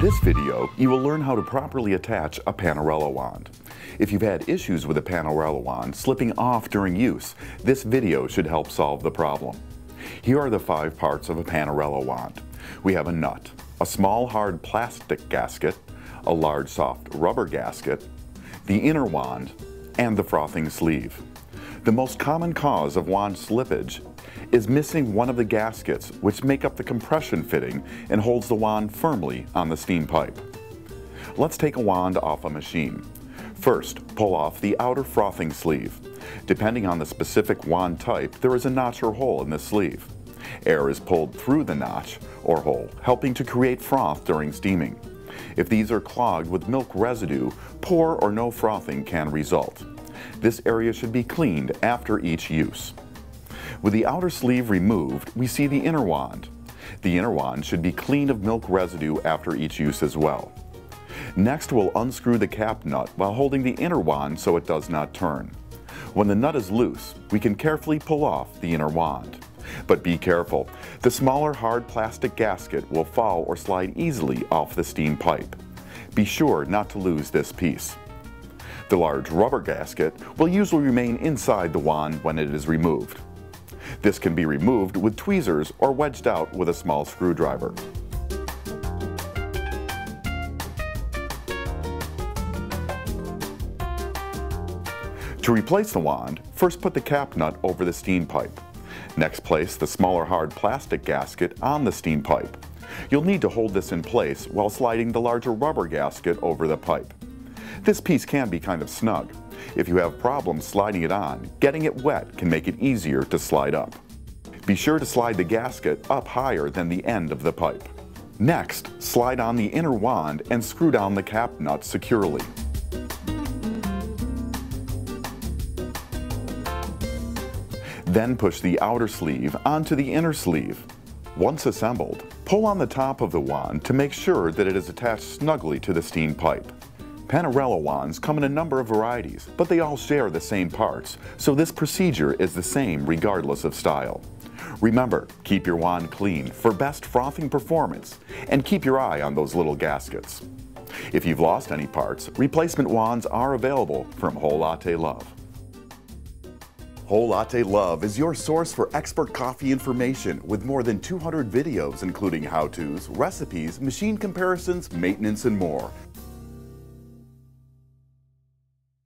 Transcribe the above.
this video, you will learn how to properly attach a Pannarello wand. If you've had issues with a Pannarello wand slipping off during use, this video should help solve the problem. Here are the five parts of a Pannarello wand. We have a nut, a small hard plastic gasket, a large soft rubber gasket, the inner wand, and the frothing sleeve. The most common cause of wand slippage is missing one of the gaskets which make up the compression fitting and holds the wand firmly on the steam pipe. Let's take a wand off a machine. First, pull off the outer frothing sleeve. Depending on the specific wand type, there is a notch or hole in the sleeve. Air is pulled through the notch or hole, helping to create froth during steaming. If these are clogged with milk residue, poor or no frothing can result. This area should be cleaned after each use. With the outer sleeve removed, we see the inner wand. The inner wand should be clean of milk residue after each use as well. Next, we'll unscrew the cap nut while holding the inner wand so it does not turn. When the nut is loose, we can carefully pull off the inner wand. But be careful, the smaller hard plastic gasket will fall or slide easily off the steam pipe. Be sure not to lose this piece. The large rubber gasket will usually remain inside the wand when it is removed. This can be removed with tweezers or wedged out with a small screwdriver. To replace the wand, first put the cap nut over the steam pipe. Next place the smaller hard plastic gasket on the steam pipe. You'll need to hold this in place while sliding the larger rubber gasket over the pipe. This piece can be kind of snug, if you have problems sliding it on, getting it wet can make it easier to slide up. Be sure to slide the gasket up higher than the end of the pipe. Next, slide on the inner wand and screw down the cap nut securely. Then push the outer sleeve onto the inner sleeve. Once assembled, pull on the top of the wand to make sure that it is attached snugly to the steam pipe. Pannarello wands come in a number of varieties, but they all share the same parts, so this procedure is the same regardless of style. Remember, keep your wand clean for best frothing performance, and keep your eye on those little gaskets. If you've lost any parts, replacement wands are available from Whole Latte Love. Whole Latte Love is your source for expert coffee information with more than 200 videos including how-tos, recipes, machine comparisons, maintenance, and more.